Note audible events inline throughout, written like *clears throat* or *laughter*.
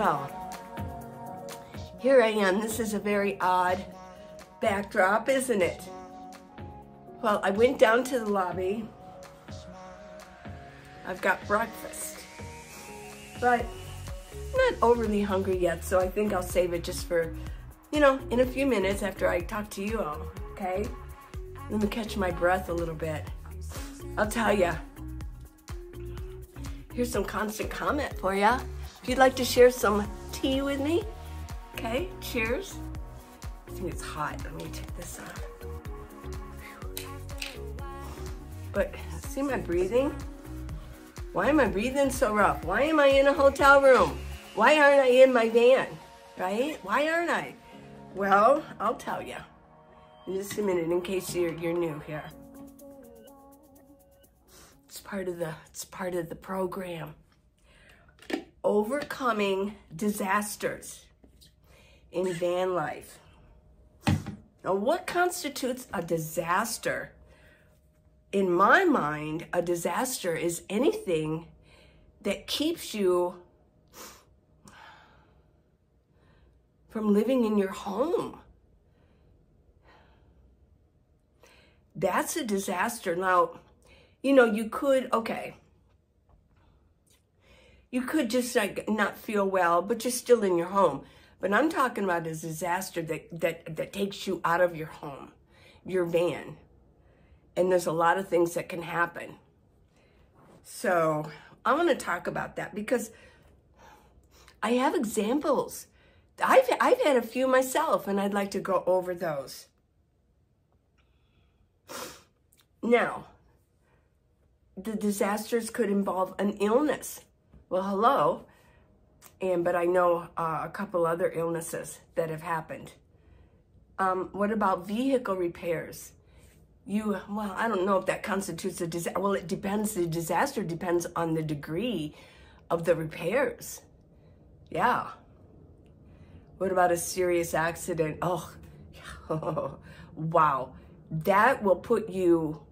Well, here I am. This is a very odd backdrop, isn't it? Well, I went down to the lobby. I've got breakfast, but I'm not overly hungry yet, so I think I'll save it just for, you know, in a few minutes after I talk to you all, okay? Let me catch my breath a little bit. I'll tell you. Here's some constant comment for you. If you'd like to share some tea with me, okay, cheers. I think it's hot. Let me take this off. But see my breathing? Why am I breathing so rough? Why am I in a hotel room? Why aren't I in my van? Right? Why aren't I? Well, I'll tell you in just a minute in case you're, you're new here. It's part of the it's part of the program. Overcoming disasters in van life. Now, what constitutes a disaster? In my mind, a disaster is anything that keeps you from living in your home. That's a disaster. Now, you know, you could, okay, you could just like not feel well, but you're still in your home. But I'm talking about a disaster that, that, that takes you out of your home, your van. And there's a lot of things that can happen. So I want to talk about that because I have examples. I've, I've had a few myself and I'd like to go over those. Now, the disasters could involve an illness. Well, hello, and but I know uh, a couple other illnesses that have happened. Um, what about vehicle repairs? You, well, I don't know if that constitutes a disaster. Well, it depends. The disaster depends on the degree of the repairs. Yeah. What about a serious accident? Oh, *laughs* wow. That will put you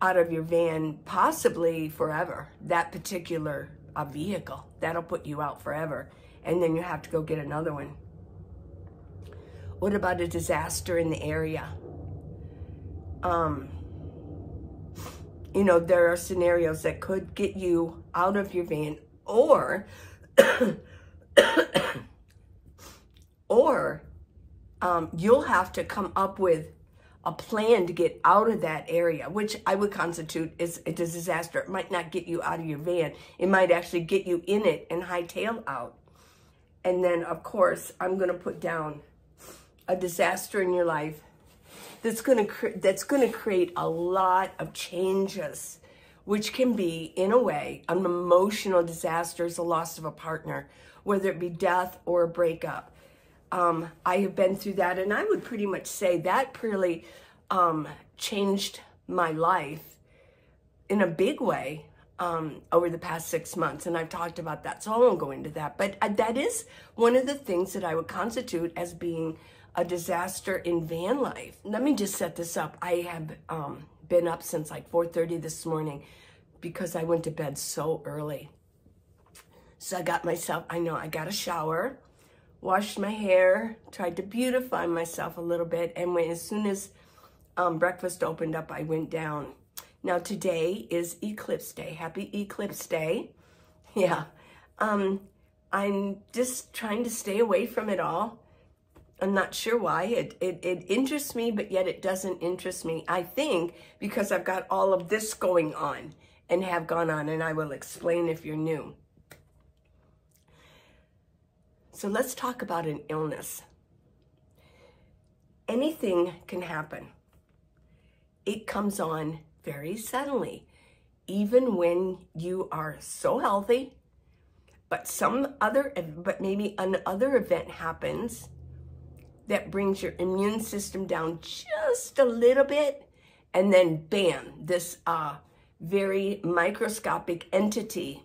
out of your van possibly forever. That particular a vehicle. That'll put you out forever. And then you have to go get another one. What about a disaster in the area? Um, you know, there are scenarios that could get you out of your van or, *coughs* or um, you'll have to come up with a plan to get out of that area, which I would constitute is a disaster. It might not get you out of your van. It might actually get you in it and hightail out. And then, of course, I'm going to put down a disaster in your life that's going to that's going to create a lot of changes, which can be, in a way, an emotional disaster is the loss of a partner, whether it be death or a breakup. Um, I have been through that, and I would pretty much say that really um, changed my life in a big way um, over the past six months, and I've talked about that, so I won't go into that. But uh, that is one of the things that I would constitute as being a disaster in van life. Let me just set this up. I have um, been up since like 4.30 this morning because I went to bed so early. So I got myself, I know, I got a shower washed my hair, tried to beautify myself a little bit, and when as soon as um, breakfast opened up, I went down. Now today is Eclipse Day. Happy Eclipse Day. *laughs* Yeah. Um, I'm just trying to stay away from it all. I'm not sure why. It, it, it interests me, but yet it doesn't interest me. I think because I've got all of this going on and have gone on, and I will explain if you're new. So let's talk about an illness. Anything can happen. It comes on very suddenly, even when you are so healthy, but some other, but maybe another event happens that brings your immune system down just a little bit, and then bam, this uh, very microscopic entity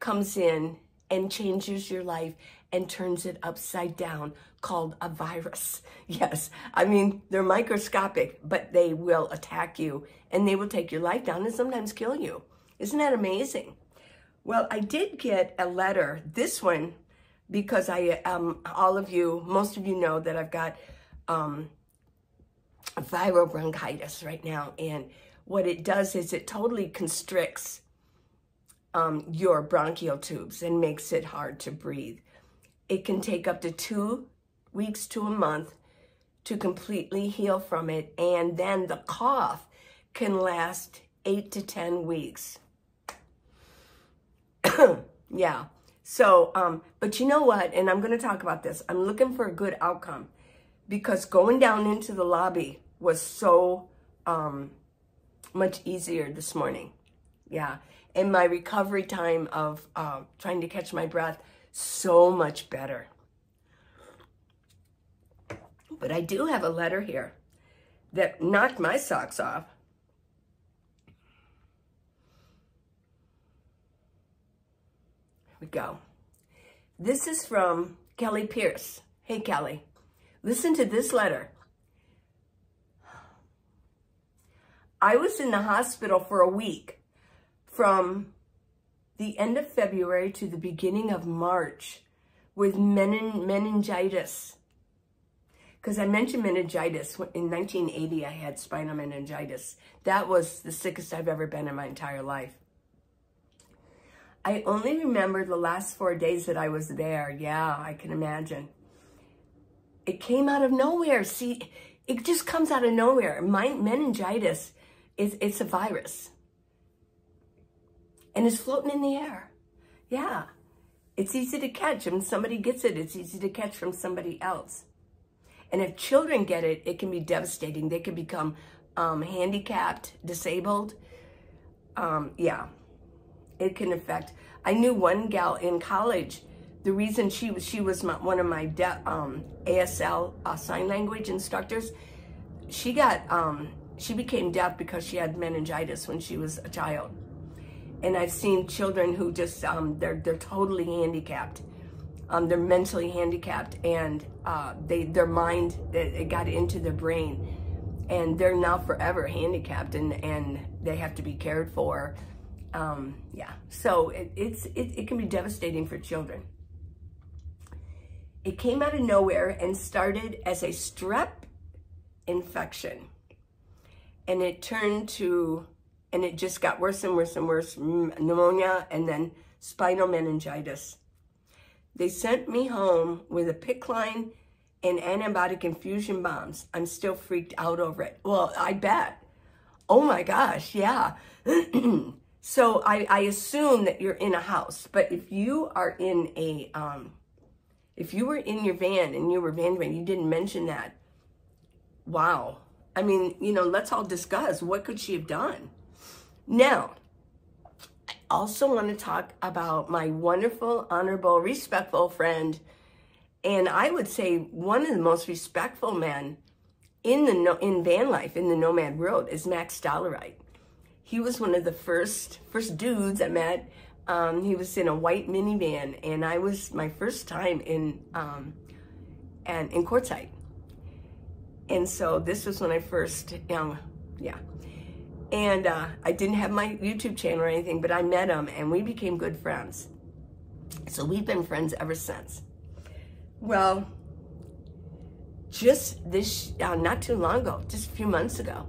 comes in and changes your life and turns it upside down called a virus. *laughs* Yes, I mean, they're microscopic, but they will attack you and they will take your life down and sometimes kill you. Isn't that amazing? Well, I did get a letter, this one because I, um, all of you, most of you know that I've got um, viral bronchitis right now. And what it does is it totally constricts um, your bronchial tubes and makes it hard to breathe. It can take up to two weeks to a month to completely heal from it. And then the cough can last eight to 10 weeks. *coughs* yeah. So, um, but you know what? And I'm going to talk about this. I'm looking for a good outcome because going down into the lobby was so um, much easier this morning. Yeah. And my recovery time of uh, trying to catch my breath, so much better. But I do have a letter here that knocked my socks off. Here we go. This is from Kelly Pierce. Hey, Kelly. Listen to this letter. I was in the hospital for a week from the end of February to the beginning of March with menin meningitis. Because I mentioned meningitis. In 1980, I had spinal meningitis. That was the sickest I've ever been in my entire life. I only remember the last four days that I was there. Yeah, I can imagine. It came out of nowhere. See, it just comes out of nowhere. My meningitis is it's a virus. And it's floating in the air. Yeah. It's easy to catch. When somebody gets it, it's easy to catch from somebody else. And if children get it, it can be devastating. They can become um, handicapped, disabled. Um, yeah, it can affect. I knew one gal in college the reason she was she was my, one of my um, ASL uh, sign language instructors. She got um, she became deaf because she had meningitis when she was a child, and I've seen children who just um, they're they're totally handicapped. Um, they're mentally handicapped, and uh, they their mind it, it got into their brain, and they're now forever handicapped, and and they have to be cared for. Um, yeah, so it, it's it, it can be devastating for children. It came out of nowhere and started as a strep infection. And it turned to, and it just got worse and worse and worse, pneumonia and then spinal meningitis. They sent me home with a PICC line and antibiotic infusion bombs. I'm still freaked out over it. Well, I bet. Oh my gosh, yeah. *clears throat* so I, I assume that you're in a house, but if you are in a um, if you were in your van and you were van van, you didn't mention that. Wow. I mean, you know, let's all discuss what could she have done. Now, I also want to talk about my wonderful, honorable, respectful friend, and I would say one of the most respectful men in the in van life in the nomad world is Max Dollarite. He was one of the first first dudes I met um, he was in a white minivan, and I was my first time in um, and in Quartzsite. And so this was when I first, um, yeah. And uh, I didn't have my YouTube channel or anything, but I met him and we became good friends. So we've been friends ever since. Well, just this, uh, not too long ago, just a few months ago,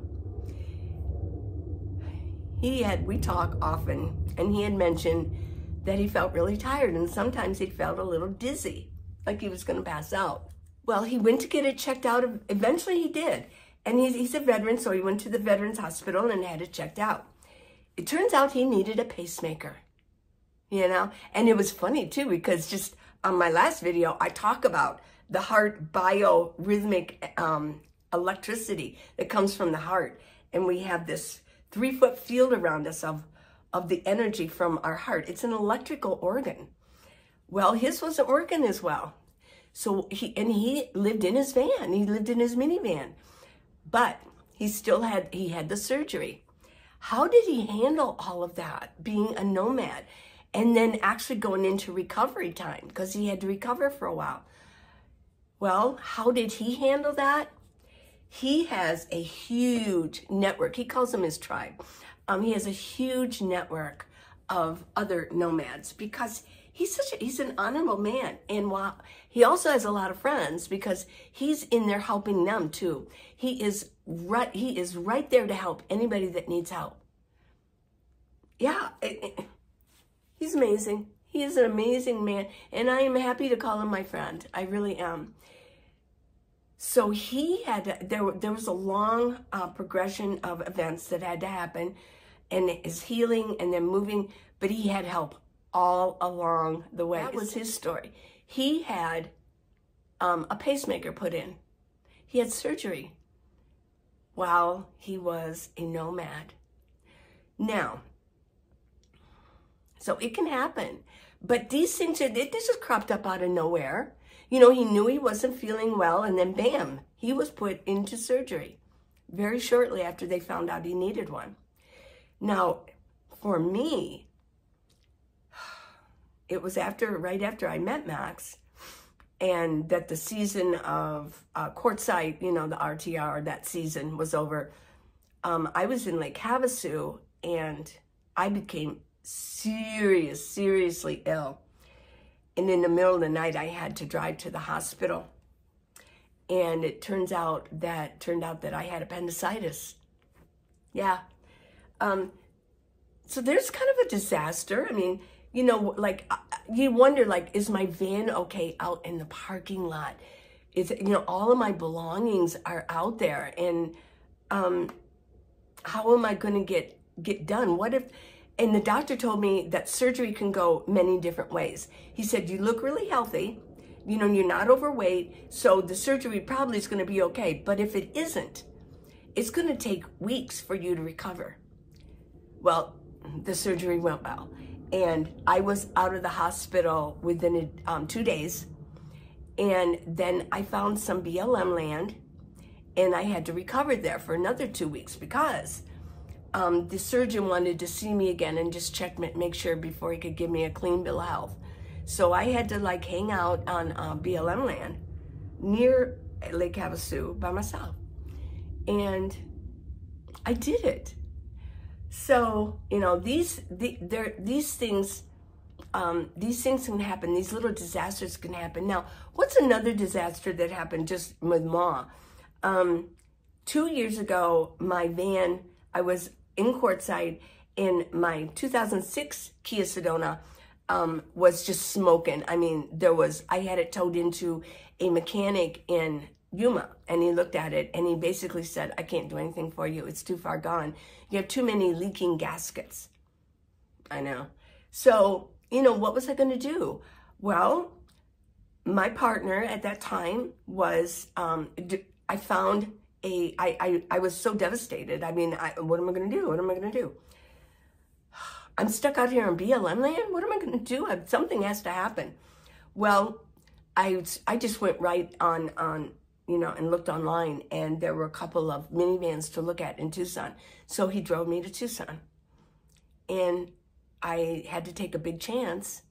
he had, we talk often, and he had mentioned that he felt really tired and sometimes he felt a little dizzy, like he was going to pass out. Well, he went to get it checked out. Eventually he did. And he's, he's a veteran, so he went to the Veterans Hospital and had it checked out. It turns out he needed a pacemaker, you know? And it was funny too, because just on my last video, I talk about the heart biorhythmic um, electricity that comes from the heart. And we have this three foot field around us of, of the energy from our heart. It's an electrical organ. Well, his wasn't working as well. So he, and he lived in his van. He lived in his minivan, but he still had, he had the surgery. How did he handle all of that, being a nomad? And then actually going into recovery time because he had to recover for a while. Well, how did he handle that? He has a huge network. He calls them his tribe. Um, he has a huge network of other nomads because he's such a, he's an honorable man. And while he also has a lot of friends because he's in there helping them too. He is right, he is right there to help anybody that needs help. Yeah, it, it, he's amazing. He is an amazing man. And I am happy to call him my friend. I really am. So he had, to, there, there was a long uh, progression of events that had to happen and his healing and then moving, but he had help all along the way. That was his story. He had um, a pacemaker put in. He had surgery while he was a nomad. Now, so it can happen. But these things are, this just cropped up out of nowhere. You know, he knew he wasn't feeling well, and then bam, he was put into surgery very shortly after they found out he needed one. Now, for me, it was after, right after I met Max, and that the season of uh, Quartzsite, you know, the RTR, that season was over. Um, I was in Lake Havasu, and I became serious, seriously ill. And in the middle of the night, I had to drive to the hospital. And it turns out that turned out that I had appendicitis. Yeah. Um, so there's kind of a disaster. I mean, you know, like uh, you wonder, like, is my van okay out in the parking lot? Is you know, all of my belongings are out there, and um, how am I going to get get done? What if? And the doctor told me that surgery can go many different ways. He said, You look really healthy. You know, you're not overweight. So the surgery probably is going to be okay. But if it isn't, it's going to take weeks for you to recover. Well, the surgery went well. And I was out of the hospital within um, two days. And then I found some BLM land and I had to recover there for another two weeks because um, the surgeon wanted to see me again and just check, make sure before he could give me a clean bill of health. So I had to like hang out on uh, BLM land near Lake Havasu by myself. And I did it. So, you know, these, the, there, these things, um, these things can happen. These little disasters can happen. Now, what's another disaster that happened just with Ma? Um, two years ago, my van, I was in Quartzsite in my 2006 Kia Sedona um, was just smoking. I mean, there was, I had it towed into a mechanic in Yuma and he looked at it and he basically said, I can't do anything for you. It's too far gone. You have too many leaking gaskets. I know. So, you know, what was I going to do? Well, my partner at that time was, um, I found a, I, I, I was so devastated. I mean, I, what am I going to do? What am I going to do? *sighs* I'm stuck out here in BLM land. What am I going to do? Something has to happen. Well, I, I just went right on, on, you know, and looked online and there were a couple of minivans to look at in Tucson. So he drove me to Tucson and I had to take a big chance.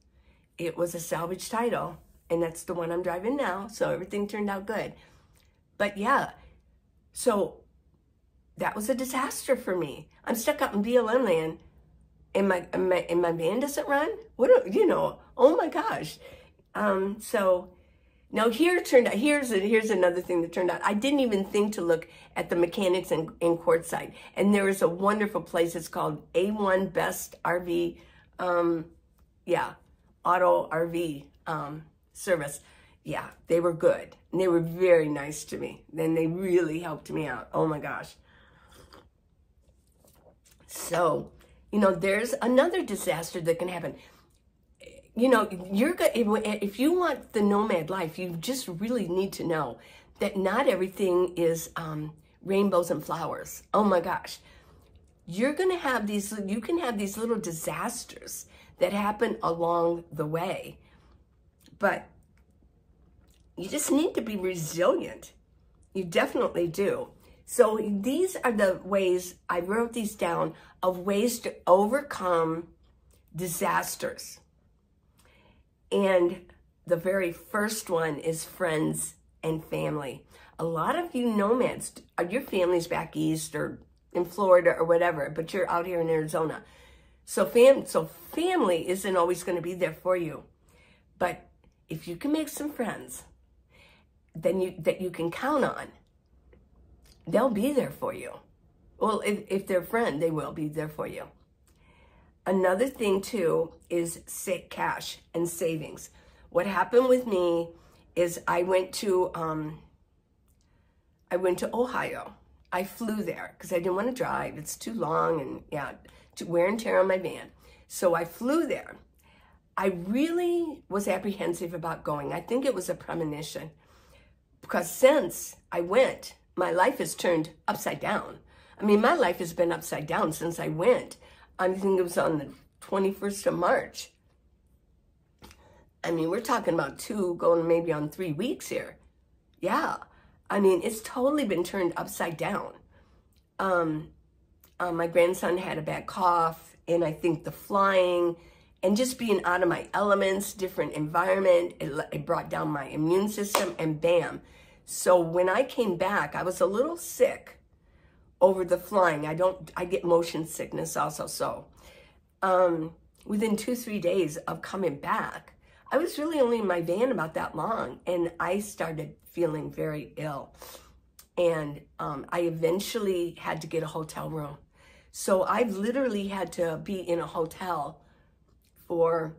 It was a salvage title and that's the one I'm driving now. So everything turned out good. But yeah, so that was a disaster for me. I'm stuck up in BLM land and my, and my, and my van doesn't run. What, do, you know, oh my gosh. Um, so now here turned out, here's, here's another thing that turned out. I didn't even think to look at the mechanics in, in Quartzsite. And there is a wonderful place. It's called A1 Best RV, um, yeah, auto RV um, service yeah, they were good. And they were very nice to me. And they really helped me out. Oh my gosh. So, you know, there's another disaster that can happen. You know, you're good. if you want the nomad life, you just really need to know that not everything is um, rainbows and flowers. Oh my gosh. You're going to have these, you can have these little disasters that happen along the way. But you just need to be resilient. You definitely do. So these are the ways, I wrote these down, of ways to overcome disasters. And the very first one is friends and family. A lot of you nomads, your family's back east or in Florida or whatever, but you're out here in Arizona. So fam so family isn't always going to be there for you. But if you can make some friends then you that you can count on, they'll be there for you. Well, if, if they're a friend, they will be there for you. Another thing too is sick cash and savings. What happened with me is I went to um, I went to Ohio. I flew there because I didn't want to drive. It's too long and yeah, to wear and tear on my van. So I flew there. I really was apprehensive about going. I think it was a premonition because since I went, my life has turned upside down. I mean, my life has been upside down since I went. I think it was on the 21st of March. I mean, we're talking about two going maybe on three weeks here. Yeah. I mean, it's totally been turned upside down. Um, uh, my grandson had a bad cough, and I think the flying and just being out of my elements, different environment, it, it brought down my immune system, and bam. So when I came back, I was a little sick over the flying. I don't, I get motion sickness also. So um, within two, three days of coming back, I was really only in my van about that long and I started feeling very ill. And um, I eventually had to get a hotel room. So I've literally had to be in a hotel for,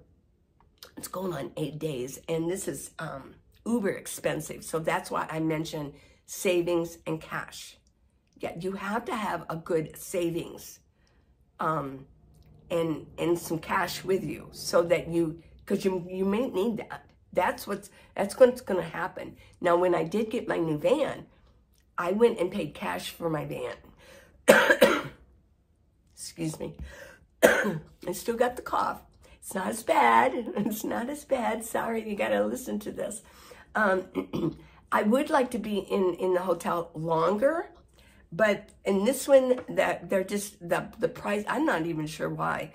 it's going on eight days. And this is um, uber expensive. So that's why I mentioned savings and cash. Yeah, you have to have a good savings um, and, and some cash with you so that you because you you may need that. That's what's that's what's going to happen. Now, when I did get my new van, I went and paid cash for my van. *coughs* Excuse me. *coughs* I still got the cough. It's not as bad. *laughs* It's not as bad. Sorry, you got to listen to this. Um, *clears throat* I would like to be in in the hotel longer, but in this one, that they're just the the price. I'm not even sure why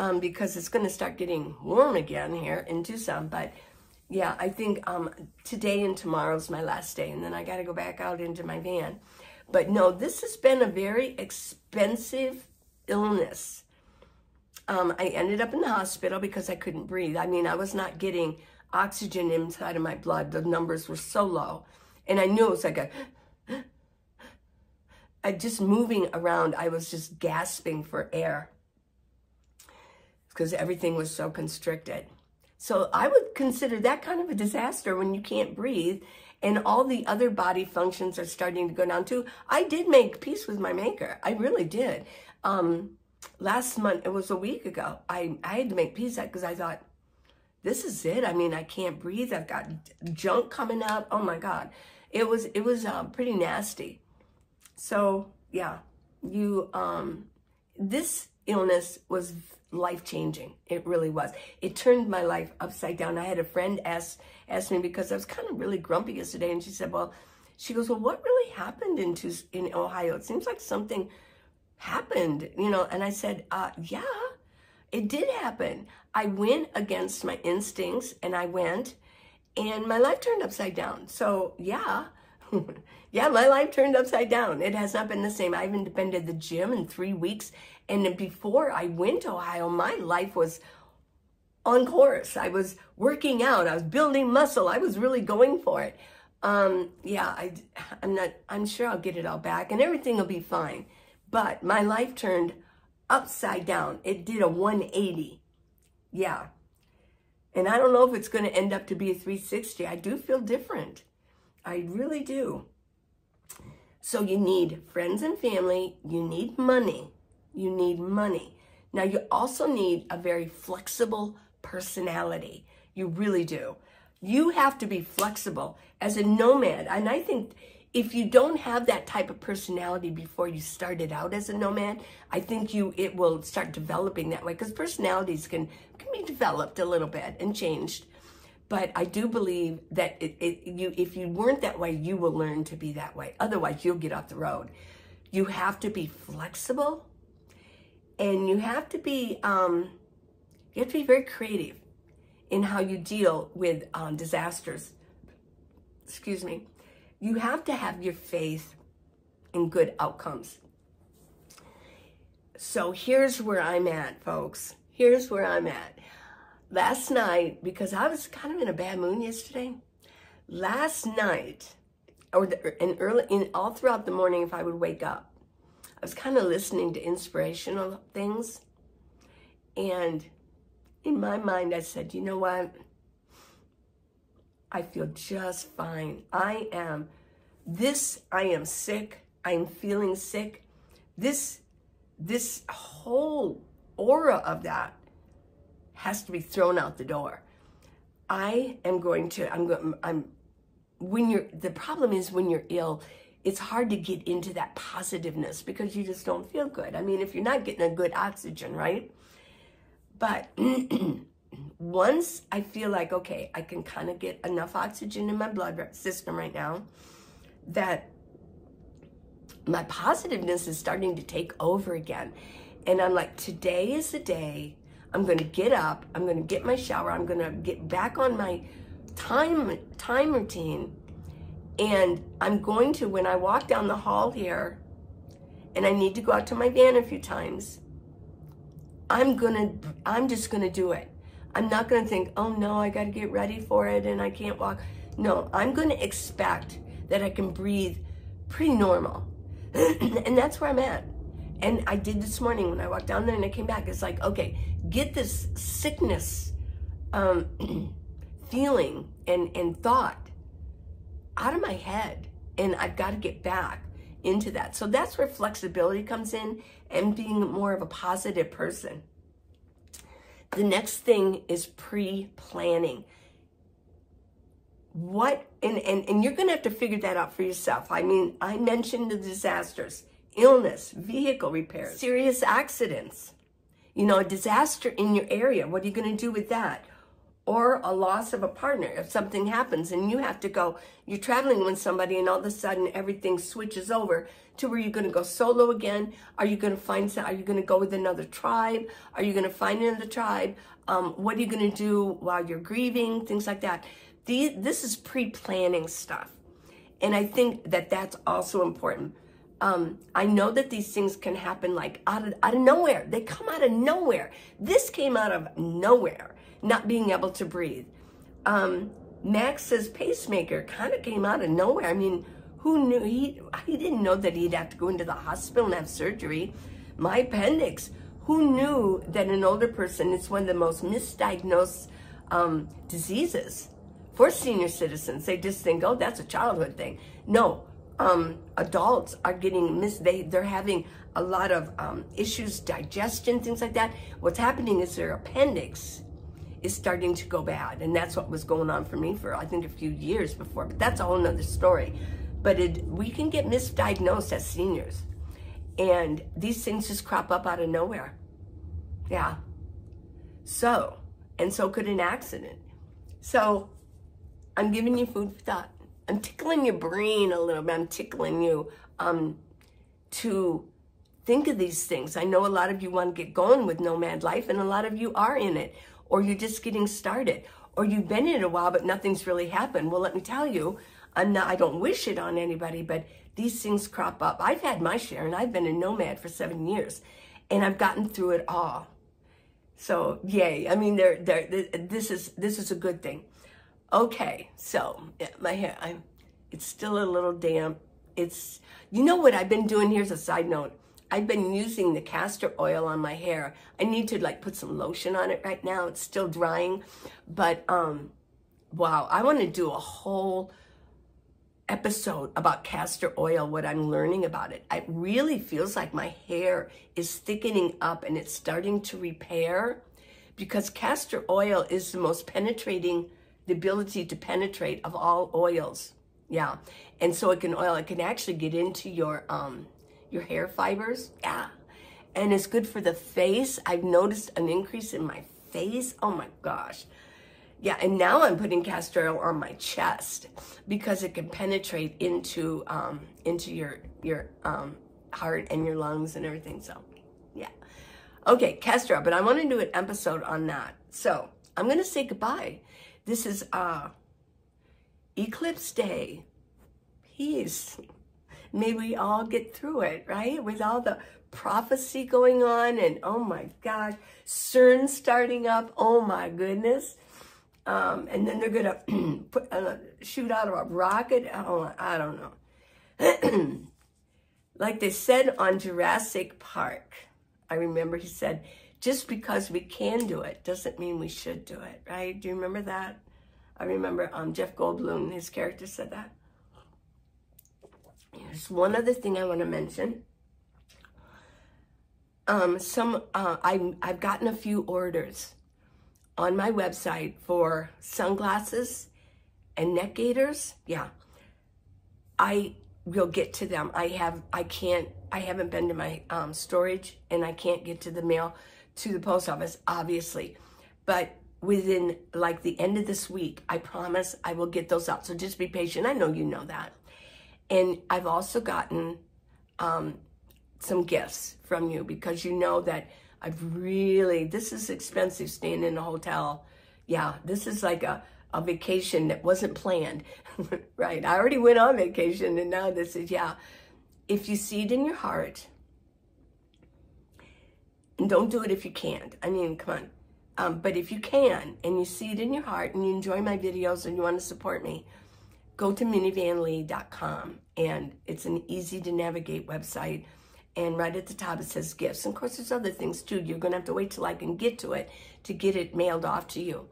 um, because it's going to start getting warm again here in Tucson. But yeah, I think um, today and tomorrow's my last day, and then I got to go back out into my van. But no, this has been a very expensive illness. Um, I ended up in the hospital because I couldn't breathe. I mean, I was not getting oxygen inside of my blood. The numbers were so low. And I knew it was like a, I just moving around. I was just gasping for air because everything was so constricted. So I would consider that kind of a disaster when you can't breathe and all the other body functions are starting to go down too. I did make peace with my maker. I really did. Um, last month, it was a week ago, I, I had to make peace because I thought, this is it. I mean, I can't breathe. I've got junk coming out. Oh my God. It was, it was uh, pretty nasty. So yeah, you, um, this illness was life changing. It really was. It turned my life upside down. I had a friend ask ask me because I was kind of really grumpy yesterday, and she said, "Well," she goes, "Well, what really happened in in Ohio? It seems like something happened, you know." And I said, uh, "Yeah, it did happen. I went against my instincts, and I went, and my life turned upside down. So yeah." *laughs* yeah, my life turned upside down. It has not been the same. I haven't been to the gym in three weeks. And before I went to Ohio, my life was on course. I was working out. I was building muscle. I was really going for it. Um, yeah, I, I'm not, I'm sure I'll get it all back and everything will be fine. But my life turned upside down. It did a 180. Yeah. And I don't know if it's going to end up to be a 360. I do feel different. I really do. So you need friends and family. You need money. You need money. Now, you also need a very flexible personality. You really do. You have to be flexible as a nomad. And I think if you don't have that type of personality before you started out as a nomad, I think you it will start developing that way because personalities can, can be developed a little bit and changed. But I do believe that it, it, you, if you weren't that way, you will learn to be that way. Otherwise, you'll get off the road. You have to be flexible and you have to be, um, you have to be very creative in how you deal with um, disasters. Excuse me. You have to have your faith in good outcomes. so here's where I'm at, folks. Here's where I'm at. Last night, because I was kind of in a bad mood yesterday, last night, or the, in early, in all throughout the morning, if I would wake up, I was kind of listening to inspirational things. And in my mind, I said, you know what? I feel just fine. I am, this, I am sick. I'm feeling sick. This, this whole aura of that has to be thrown out the door. I am going to, I'm going, I'm, when you're, the problem is when you're ill, it's hard to get into that positiveness because you just don't feel good. I mean, if you're not getting a good oxygen, right? But *clears throat* once I feel like, okay, I can kind of get enough oxygen in my blood system right now, that my positiveness is starting to take over again. And I'm like, today is the day I'm going to get up, I'm going to get my shower, I'm going to get back on my time time routine. And I'm going to when I walk down the hall here and I need to go out to my van a few times, I'm to I'm just going to do it. I'm not going to think, "Oh no, I got to get ready for it and I can't walk." No, I'm going to expect that I can breathe pretty normal. *clears throat* and that's where I'm at. And I did this morning when I walked down there and I came back. It's like, okay, get this sickness um, *clears throat* feeling and, and thought out of my head. And I've got to get back into that. So that's where flexibility comes in and being more of a positive person. The next thing is pre-planning. What, and, and, and you're going to have to figure that out for yourself. I mean, I mentioned the disasters, illness, vehicle repairs, serious accidents you know, a disaster in your area. What are you going to do with that? Or a loss of a partner if something happens and you have to go, you're traveling with somebody and all of a sudden everything switches over to where you're going to go solo again. Are you going to find, some, are you going to go with another tribe? Are you going to find another tribe? Um, what are you going to do while you're grieving? Things like that. The, this is pre-planning stuff. And I think that that's also important um, I know that these things can happen like out of, out of nowhere. They come out of nowhere. This came out of nowhere, not being able to breathe. Um, Max's pacemaker kind of came out of nowhere. I mean, who knew? He, he didn't know that he'd have to go into the hospital and have surgery. My appendix, who knew that an older person is one of the most misdiagnosed um, diseases for senior citizens? They just think, oh, that's a childhood thing. No, um, adults are getting mis they they're having a lot of um, issues, digestion, things like that. What's happening is their appendix is starting to go bad, and that's what was going on for me for I think a few years before. But that's a whole nother story. But it, we can get misdiagnosed as seniors, and these things just crop up out of nowhere. Yeah. So, and so could an accident. So, I'm giving you food for thought. I'm tickling your brain a little bit. I'm tickling you um, to think of these things. I know a lot of you want to get going with nomad life, and a lot of you are in it, or you're just getting started, or you've been in it a while, but nothing's really happened. Well, let me tell you, I'm not, I don't wish it on anybody, but these things crop up. I've had my share, and I've been a nomad for seven years, and I've gotten through it all. So, yay. I mean, this is this is a good thing. Okay, so my hair, I'm, it's still a little damp. It's, you know what I've been doing? Here's a side note. I've been using the castor oil on my hair. I need to like put some lotion on it right now. It's still drying, but um, wow, I want to do a whole episode about castor oil, what I'm learning about it. It really feels like my hair is thickening up and it's starting to repair because castor oil is the most penetrating the ability to penetrate of all oils. Yeah. And so it can oil, it can actually get into your um your hair fibers. Yeah. And it's good for the face. I've noticed an increase in my face. Oh my gosh. Yeah, and now I'm putting castor oil on my chest because it can penetrate into um into your your um heart and your lungs and everything. So, yeah. Okay, castor oil, but I want to do an episode on that. So, I'm to say goodbye. This is uh, Eclipse Day. Peace. May we all get through it, right? With all the prophecy going on and oh my gosh, CERN starting up. Oh my goodness. Um, and then they're going to *clears throat* uh, shoot out of a rocket. Oh, I don't know. *clears throat* like they said on Jurassic Park, I remember he said, just because we can do it doesn't mean we should do it, right? Do you remember that? I remember um, Jeff Goldblum, his character said that. There's one other thing I want to mention. Um, some uh, I, I've gotten a few orders on my website for sunglasses and neck gaiters. Yeah, I will get to them. I have I can't I haven't been to my um, storage and I can't get to the mail to the post office, obviously. But within like the end of this week, I promise I will get those out. So just be patient. I know you know that. And I've also gotten um, some gifts from you because you know that I've really, this is expensive staying in a hotel. Yeah, this is like a, a vacation that wasn't planned, *laughs* right? I already went on vacation and now this is, yeah. If you see it in your heart, and don't do it if you can't. I mean, come on. Um, but if you can and you see it in your heart and you enjoy my videos and you want to support me, go to minivanlee.com and it's an easy to navigate website. And right at the top it says gifts. And of course, there's other things too. You're going to have to wait till I can get to it to get it mailed off to you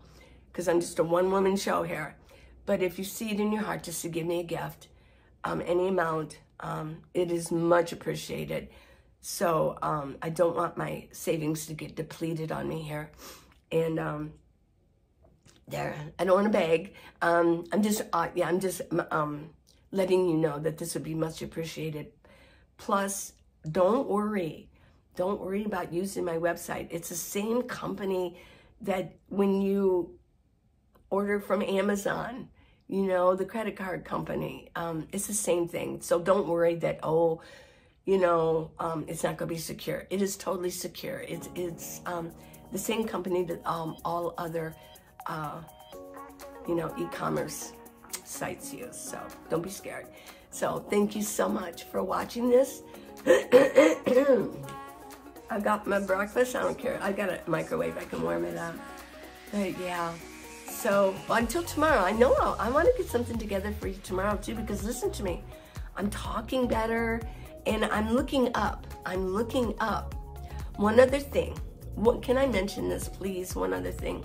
because I'm just a one woman show here. But if you see it in your heart just to give me a gift, um, any amount, um, it is much appreciated. So um, I don't want my savings to get depleted on me here. And um, there, I don't want to beg. Um, I'm just, uh, yeah, I'm just um, letting you know that this would be much appreciated. Plus, don't worry. Don't worry about using my website. It's the same company that when you order from Amazon, you know, the credit card company, um, it's the same thing. So don't worry that, oh, you know, um, it's not going to be secure. It is totally secure. It's, it's um, the same company that um, all other, uh, you know, e-commerce sites use. So don't be scared. So thank you so much for watching this. *clears throat* I've got my breakfast. I don't care. I got a microwave. I can warm it up. But yeah. So until tomorrow, I know I'll, I want to get something together for you tomorrow too because listen to me. I'm talking better and I'm looking up. I'm looking up. One other thing. What can I mention this, please? One other thing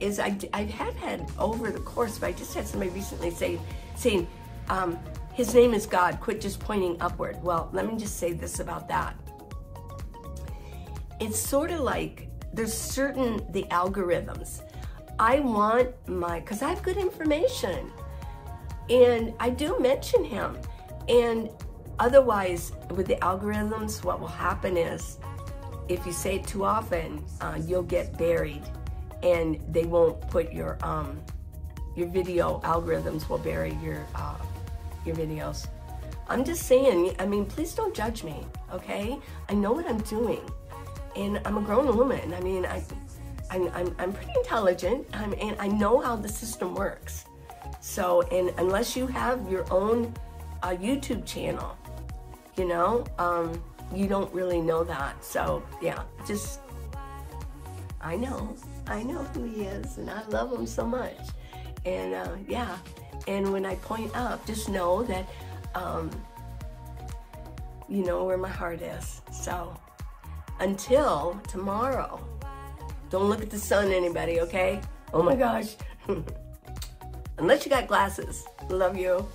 is I, I have had over the course, but I just had somebody recently say, saying, um, his name is God, quit just pointing upward. Well, let me just say this about that. It's sort of like there's certain, the algorithms. I want my, because I have good information. And I do mention him. And Otherwise, with the algorithms, what will happen is if you say it too often, uh, you'll get buried and they won't put your um, your video algorithms will bury your uh, your videos. I'm just saying, I mean, please don't judge me, okay? I know what I'm doing and I'm a grown woman. I mean, I, I'm, I'm, I'm pretty intelligent I'm, and I know how the system works. So, and unless you have your own uh, YouTube channel, you know, um, you don't really know that. So yeah, just, I know, I know who he is and I love him so much. And uh, yeah, and when I point up, just know that, um, you know where my heart is. So until tomorrow, don't look at the sun, anybody, okay? Oh my gosh. *laughs* Unless you got glasses. Love you.